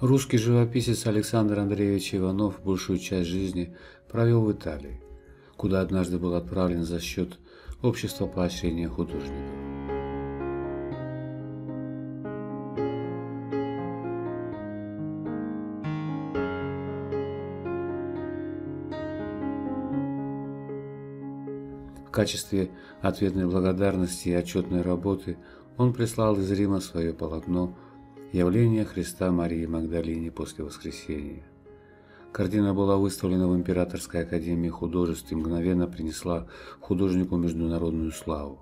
Русский живописец Александр Андреевич Иванов большую часть жизни провел в Италии, куда однажды был отправлен за счет Общества поощрения художников. В качестве ответной благодарности и отчетной работы он прислал из Рима свое полотно «Явление Христа Марии Магдалине после воскресения». Картина была выставлена в Императорской академии художеств и мгновенно принесла художнику международную славу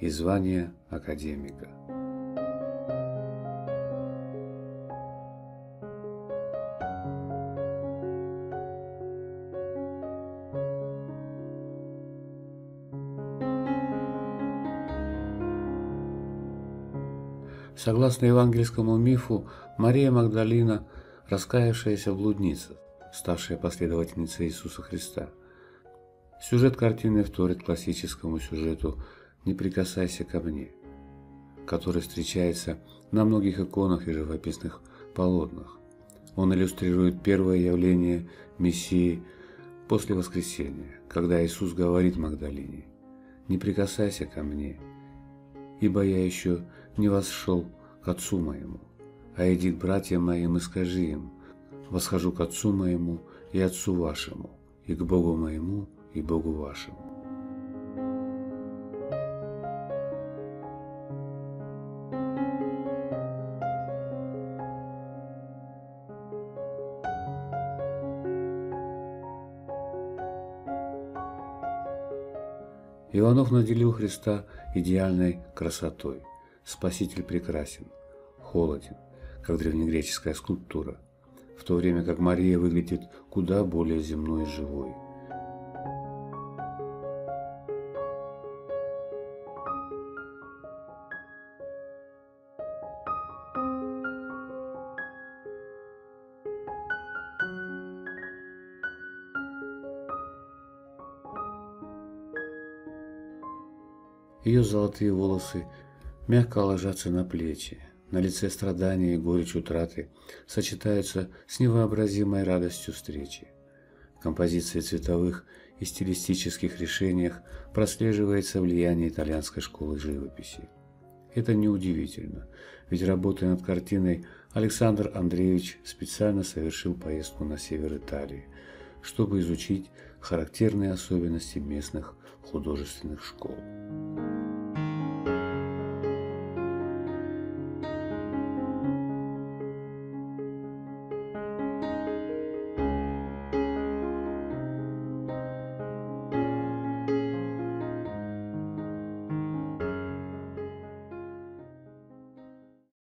и звание академика. Согласно евангельскому мифу, Мария Магдалина – раскаявшаяся блудница, ставшая последовательницей Иисуса Христа. Сюжет картины вторит классическому сюжету «Не прикасайся ко мне», который встречается на многих иконах и живописных полотнах. Он иллюстрирует первое явление Мессии после воскресения, когда Иисус говорит Магдалине «Не прикасайся ко мне, ибо я еще не восшел к Отцу моему, а иди к братьям моим и скажи им, восхожу к Отцу моему и Отцу вашему, и к Богу моему и Богу вашему. Иванов наделил Христа идеальной красотой. Спаситель прекрасен, холоден, как древнегреческая скульптура, в то время как Мария выглядит куда более земной и живой. Ее золотые волосы мягко ложатся на плечи, на лице страдания и горечь утраты сочетаются с невообразимой радостью встречи. В композиции цветовых и стилистических решениях прослеживается влияние итальянской школы живописи. Это неудивительно, ведь работая над картиной Александр Андреевич специально совершил поездку на север Италии, чтобы изучить характерные особенности местных художественных школ.